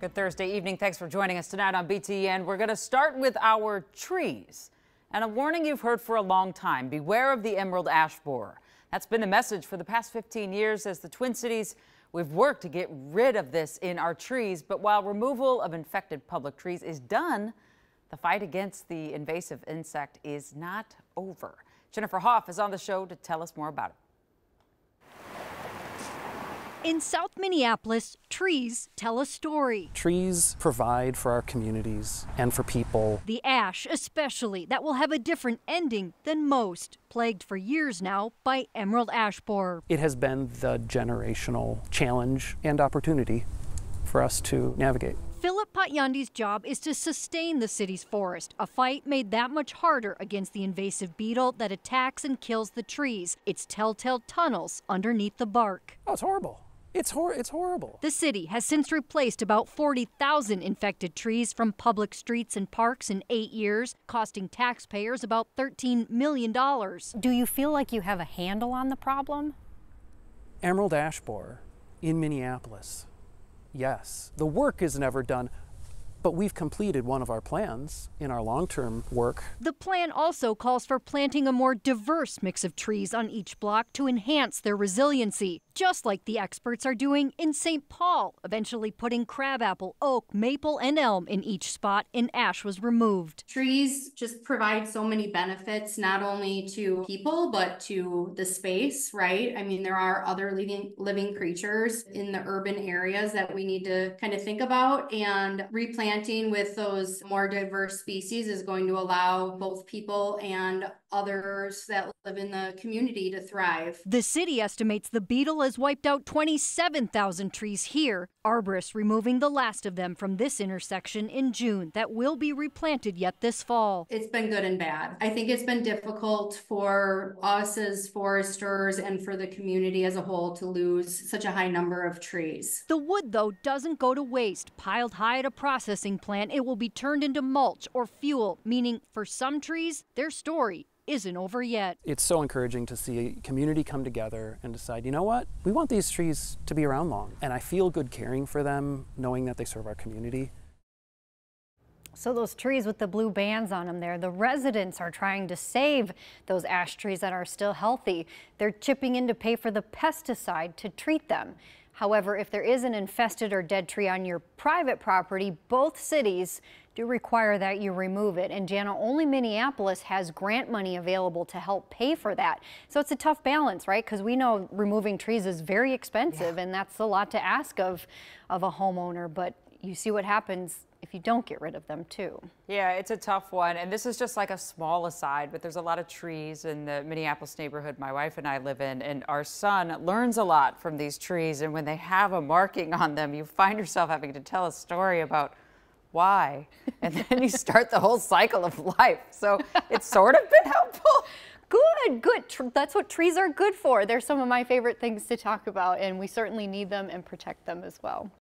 Good Thursday evening. Thanks for joining us tonight on BTN. We're going to start with our trees. And a warning you've heard for a long time beware of the emerald ash borer. That's been the message for the past 15 years as the Twin Cities. We've worked to get rid of this in our trees, but while removal of infected public trees is done, the fight against the invasive insect is not over. Jennifer Hoff is on the show to tell us more about it. In South Minneapolis, trees tell a story. Trees provide for our communities and for people. The ash, especially, that will have a different ending than most, plagued for years now by emerald ash borer. It has been the generational challenge and opportunity for us to navigate. Philip Patyandi's job is to sustain the city's forest, a fight made that much harder against the invasive beetle that attacks and kills the trees, its telltale tunnels underneath the bark. Oh, it's horrible. It's, hor- it's horrible. The city has since replaced about 40,000 infected trees from public streets and parks in eight years, costing taxpayers about $13 million. Do you feel like you have a handle on the problem? Emerald ash borer in Minneapolis. Yes. The work is never done but we've completed one of our plans in our long term work. The plan also calls for planting a more diverse mix of trees on each block to enhance their resiliency, just like the experts are doing in St. Paul, eventually putting crabapple, oak, maple, and elm in each spot, and ash was removed. Trees just provide so many benefits, not only to people, but to the space, right? I mean, there are other living, living creatures in the urban areas that we need to kind of think about and replant planting with those more diverse species is going to allow both people and others that live in the community to thrive. The city estimates the beetle has wiped out 27,000 trees here. Arborists removing the last of them from this intersection in June that will be replanted yet this fall. It's been good and bad. I think it's been difficult for us as foresters and for the community as a whole to lose such a high number of trees. The wood, though, doesn't go to waste. Piled high at a processing plant, it will be turned into mulch or fuel, meaning for some trees, their story isn't over yet. It's so encouraging to see a community come together and decide, you know what, we want these trees to be around long. And I feel good caring for them, knowing that they serve our community. So those trees with the blue bands on them there, the residents are trying to save those ash trees that are still healthy. They're chipping in to pay for the pesticide to treat them. However, if there is an infested or dead tree on your private property, both cities do require that you remove it. And Jana, only Minneapolis has grant money available to help pay for that. So it's a tough balance, right? Because we know removing trees is very expensive yeah. and that's a lot to ask of, of a homeowner. But you see what happens if you don't get rid of them too. Yeah, it's a tough one. And this is just like a small aside, but there's a lot of trees in the Minneapolis neighborhood my wife and I live in. And our son learns a lot from these trees. And when they have a marking on them, you find yourself having to tell a story about why. And then you start the whole cycle of life. So it's sort of been helpful. Good, good. That's what trees are good for. They're some of my favorite things to talk about, and we certainly need them and protect them as well.